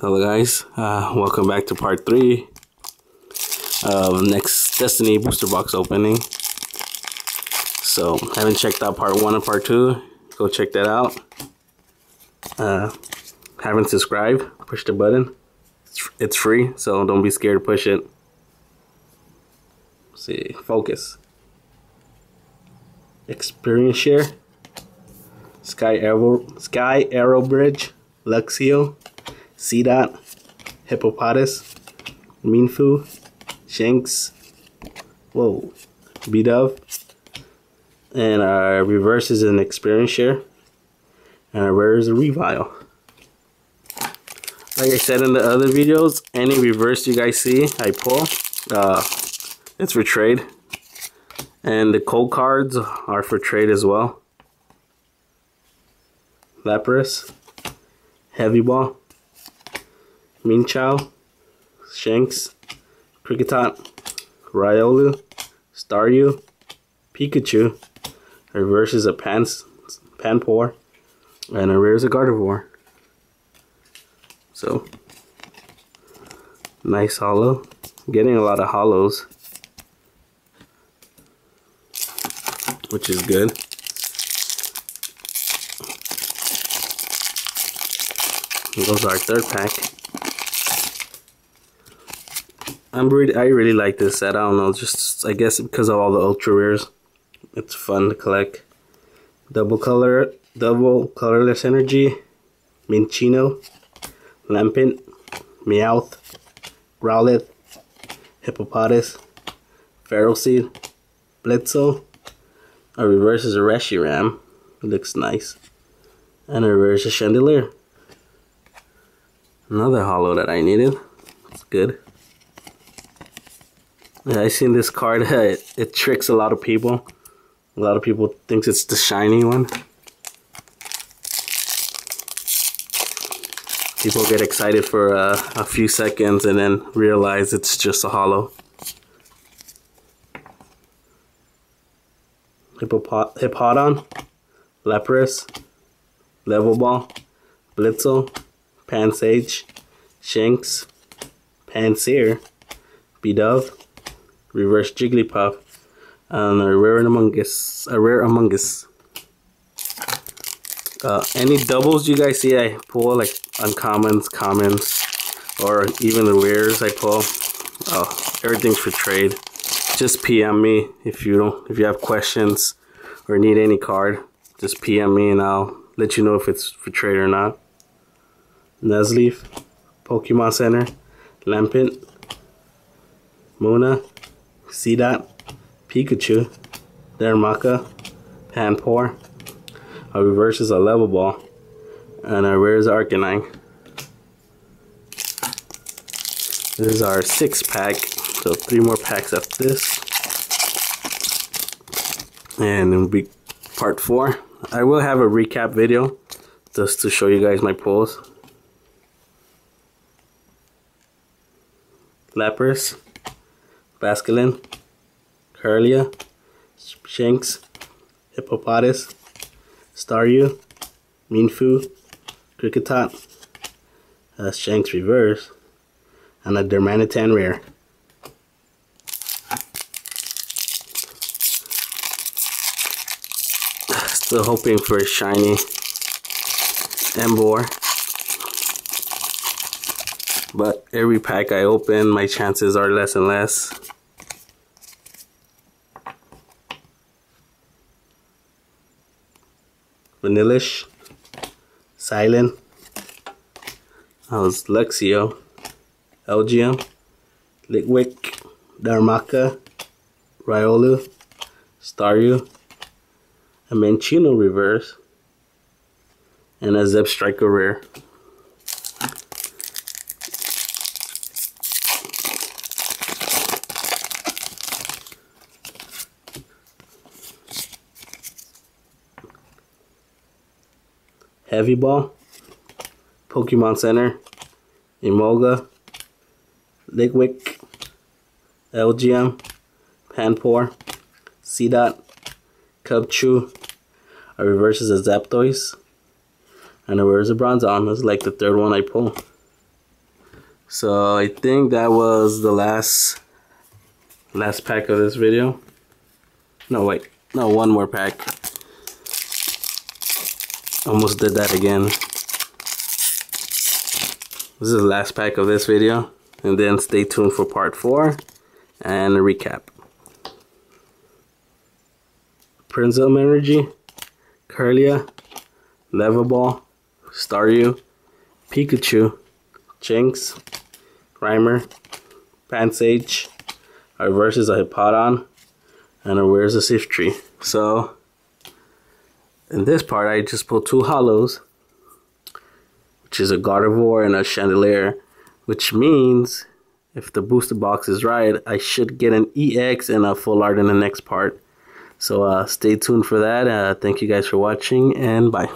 Hello guys, uh, welcome back to part 3 of next Destiny booster box opening. So, haven't checked out part 1 and part 2, go check that out. Uh, haven't subscribed, push the button. It's, it's free, so don't be scared to push it. Let's see, focus. Experience share. Sky Arrow, Skyarrow Bridge, Luxio, Seedot, Hippopotas, Mienfoo, Shinx, whoa, Pidove, and our reverse is an experience share, and our rare is a revile. Like I said in the other videos, any reverse you guys see I pull, uh, it's for trade, and the cold cards are for trade as well. Lapras, Heavy Ball, Mienshao, Shinx, Kricketot, Riolu, Staryu, Pikachu, a reverse is a Pans, Panpour, and a rare is a Gardevoir. So, nice holo. Getting a lot of holos, which is good. goes our third pack. I'm really, I really like this set. I don't know, just I guess because of all the ultra rares, it's fun to collect. Double color, double colorless energy, Minccino, Lampent, Meowth, Growlithe, Hippopotas, Ferroseed, Blitzle. A reverse is a Reshiram. Looks nice. And a reverse is Chandelure. Another holo that I needed. It's good. Yeah, I seen this card. It, it tricks a lot of people. A lot of people thinks it's the shiny one. People get excited for uh, a few seconds and then realize it's just a holo. Hippopot Hippowdon, Lapras, Level Ball, Blitzle, Pansage, Shinx, Pansear, Pidove, Reverse Jigglypuff, and a rare Amoonguss. A rare Amoonguss. Uh, any doubles you guys see I pull, like uncommons, commons, or even the rares I pull, oh, everything's for trade. Just PM me if you don't, if you have questions or need any card. Just PM me and I'll let you know if it's for trade or not. Nuzleaf, Pokemon Center, Lampent, Munna, Seedot, Pikachu, Darumaka, Panpour. Our reverse is a level ball, and our rare is Arcanine. This is our six pack, so three more packs after this. And then be part four. I will have a recap video just to show you guys my pulls. Lapras, Basculin, Kirlia, Shinx, Hippopotas, Staryu, Mienfoo, Kricketot, uh, Shinx Reverse, and a Darmanitan Rare. Still hoping for a shiny Emboar. But every pack I open, my chances are less and less. Vanillish, Silent, that was Luxio, Elgyem, Litwick, Darumaka, Riolu, Staryu, a Minccino reverse, and a Zebstrika rare. Heavy Ball, Pokemon Center, Emolga, Litwick, Elgyem, Panpour, Seedot, Cubchoo, a reverse is a Zapdos, and a reverse a Bronzong. This is like the third one I pull. So I think that was the last last pack of this video. No, wait. No, one more pack. Almost did that again. This is the last pack of this video. And then stay tuned for part 4 and a recap. Prism Energy, Kirlia, Level Ball, Staryu, Pikachu, Jynx, Grimer, Pansage, our versus a Hippowdon, and our where's a Siftree. So, in this part, I just pulled two holos, which is a Gardevoir and a Chandelure which means if the booster box is right, I should get an EX and a full art in the next part. So uh, stay tuned for that. Uh, thank you guys for watching and bye.